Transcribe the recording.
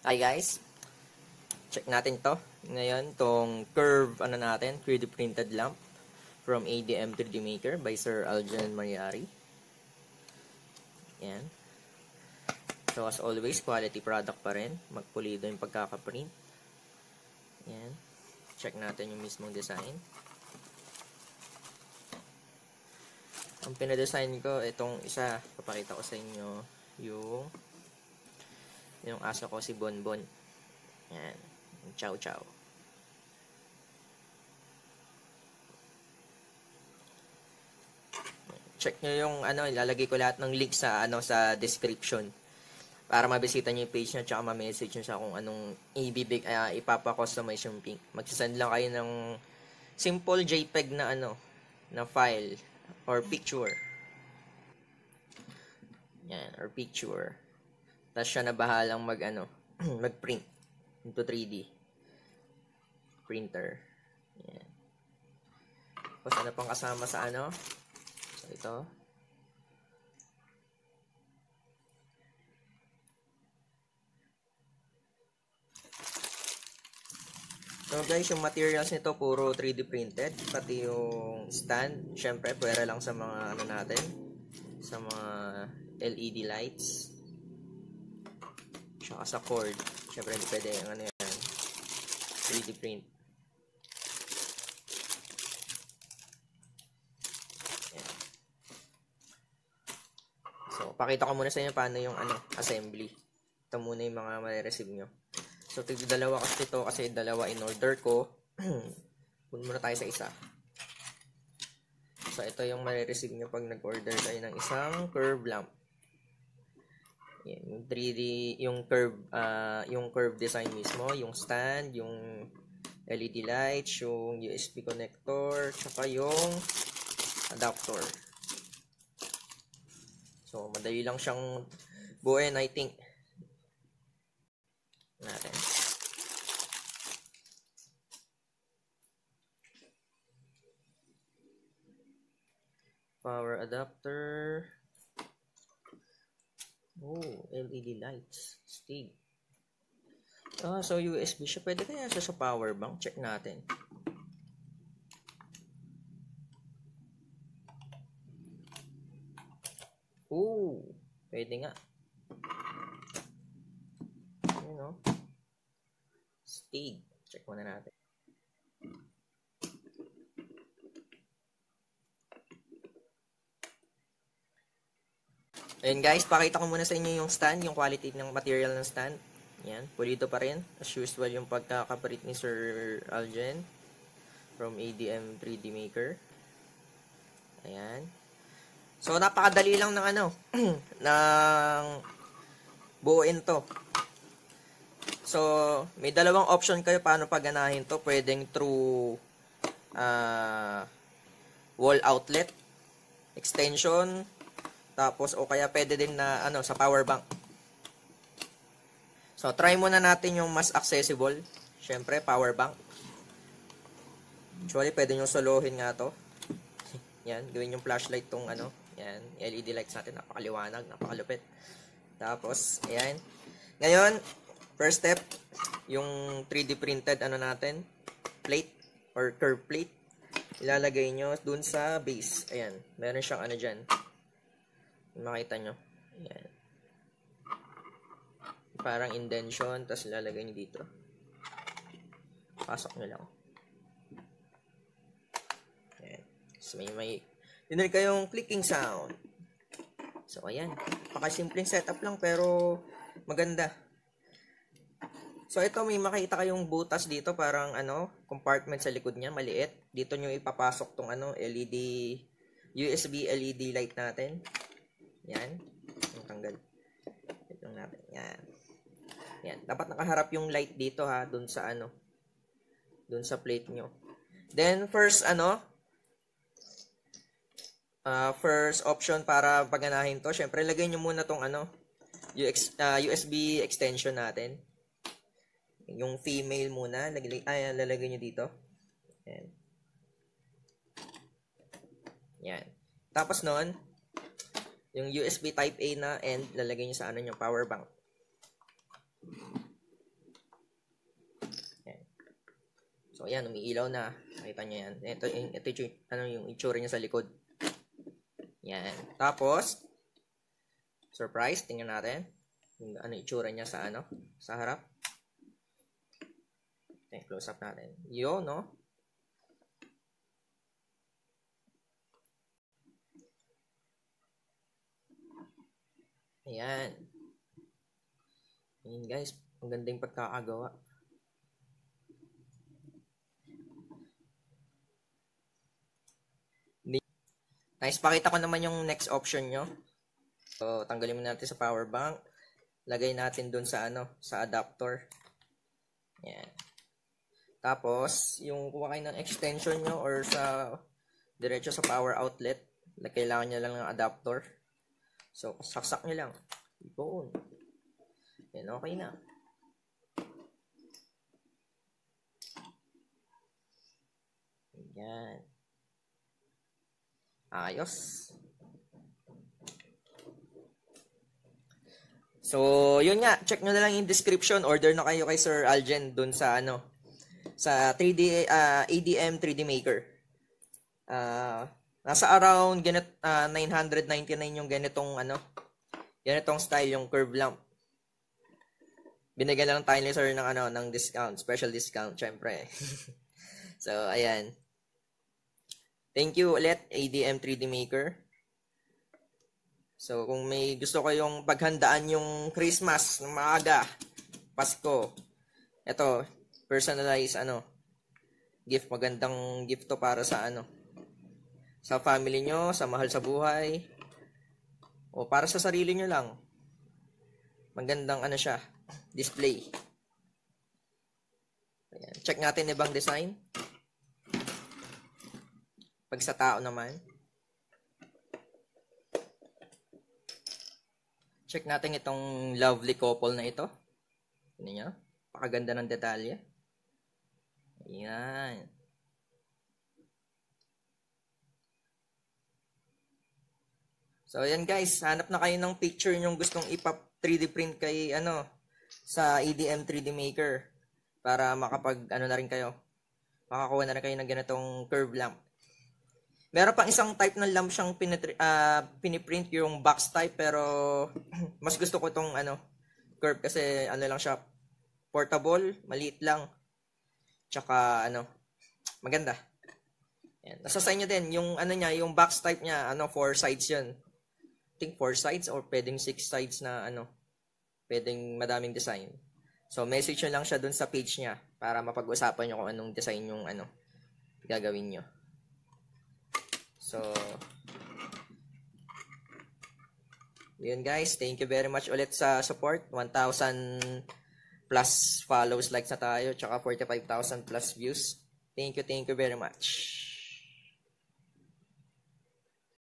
Hi guys, check natin to. Ngayon, tong curve, ano natin, 3D printed lamp from ADM 3D Maker by Sir Aljan Mariari. Yan. So as always, quality product pa rin. Magpulido yung pagkakaprint. Yan. Check natin yung mismong design. Ang pinadesign ko, itong isa, papakita ko sa inyo yung yung aso ko si Bonbon. Yan. Chow chow. Check nyo yung ano, ilalagay ko lahat ng link sa ano sa description para mabisita nyo yung page nyo tsaka ma-message nyo siya kung anong ibibig, uh, ipapa-customize yung pink. Magsasend lang kayo ng simple JPEG na ano, na file or picture. Yan, or picture. Tapos siya na bahalang mag ano, mag-print into 3D printer. Yan. Tapos ano pang kasama sa ano? So ito. So guys, yung materials nito puro 3D printed, pati yung stand, syempre pwera lang sa mga ano natin, sa mga LED lights. Tsaka sa cord. Syempre hindi pwede yung ano yan, 3D print. So, pakita ko muna sa inyo paano yung ano, assembly. Ito muna yung mga ma-receive nyo. So, tigil dalawa kasi ito kasi dalawa in order ko. Punta muna tayo sa isa. So, ito yung ma-receive nyo pag nag-order kayo ng isang curve lamp. Yung 3D, yung curve, uh, yung curve design mismo, yung stand, yung LED lights, yung USB connector, tsaka yung adapter. So, madali lang siyang buuin, I think natin. Power adapter. Oh, LED lights. Stig. Ah, so USB siya. Pwede kaya siya sa power bank? Check natin. Oh, pwede nga. Ayun, no? Stig. Check muna natin. Ayun guys, pakita ko muna sa inyo yung stand, yung quality ng material ng stand. Yan, pulido pa rin. As usual yung pagkakaparit ni Sir Algen from ADM 3D Maker. Ayan. So, napakadali lang ng ano, ng buuin to. So, may dalawang option kayo paano paganahin to. Pwedeng through uh, wall outlet, extension, tapos, o kaya pwede din na, ano, sa power bank. So, try muna natin yung mas accessible. Siyempre, power bank. Actually, pwede nyo solohin nga to. Yan, gawin yung flashlight tong, ano, yan, LED lights natin. Napakaliwanag, napakalupit. Tapos, ayan. Ngayon, first step, yung 3D printed, ano natin, plate, or curve plate. Ilalagay nyo dun sa base. Ayan, meron siyang ano dyan makita nyo. Ayan. Parang indention, tapos lalagay nyo dito. Pasok nyo lang. Ayan. So, may may dinig kayong clicking sound. So, ayan. Pakasimpleng setup lang, pero maganda. So, ito may makita kayong butas dito, parang ano, compartment sa likod niya, maliit. Dito nyo ipapasok tong ano, LED, USB LED light natin. Yan. Yung tanggal. Ito natin. Yan. Yan. Dapat nakaharap yung light dito ha. Dun sa ano. Dun sa plate nyo. Then, first ano. Uh, first option para paganahin to. Siyempre, lagay nyo muna tong ano. UX, uh, USB extension natin. Yung female muna. Lagay, ay, lalagay nyo dito. Yan. Yan. Tapos noon, yung USB type A na and lalagay nyo sa ano yung power bank. So, ayan, umiilaw na. Nakita nyo yan. Ito, yung, ito yung, ano, yung itsura niya sa likod. Yan. Tapos, surprise, tingnan natin. Yung ano, itsura niya sa ano, sa harap. Okay, close up natin. Yo, no? Ayan. Ayan guys, ang gandang pagkakagawa. Nice, pakita ko naman yung next option nyo. So, tanggalin mo natin sa power bank. Lagay natin dun sa ano, sa adapter. Yan. Tapos, yung kuha kayo ng extension nyo or sa diretso sa power outlet, kailangan nyo lang ng adapter. So, saksak nyo lang. Ipoon. Yan, okay na. Yan. Ayos. So, yun nga, check nyo na lang yung description. Order na kayo kay Sir Algen dun sa ano, sa 3D uh, ADM 3D Maker. Uh, nasa around ganit uh, 999 yung ganitong ano, ganitong style yung curve lamp. Binigyan lang tayo ni Sir ng ano, ng discount, special discount syempre. so, ayan. Thank you ulit, ADM 3D Maker. So, kung may gusto kayong paghandaan yung Christmas ng maaga, Pasko, ito, personalized, ano, gift, magandang gift to para sa, ano, sa family nyo, sa mahal sa buhay, o para sa sarili nyo lang. Magandang, ano siya, display. Ayan. Check natin ibang design. Pag sa tao naman, check natin itong lovely couple na ito. Ano niya? Pakaganda ng detalye. Ayan. So, ayan guys. Hanap na kayo ng picture yung gustong ipap 3D print kay ano sa EDM 3D Maker para makapag ano na rin kayo. Makakuha na rin kayo ng ganitong curve lamp. Meron pang isang type ng lamp siyang pinitri, uh, piniprint yung box type pero mas gusto ko tong ano curve kasi ano lang siya portable, maliit lang. Tsaka ano maganda. Yan. Nasa sa inyo din yung ano niya, yung box type niya, ano four sides 'yun. Think four sides or pwedeng six sides na ano pwedeng madaming design. So message nyo lang siya dun sa page niya para mapag-usapan nyo kung anong design yung ano gagawin nyo. So, yun guys. Thank you very much ulit sa support. 1,000 plus follows, likes na tayo. Tsaka 45,000 plus views. Thank you, thank you very much.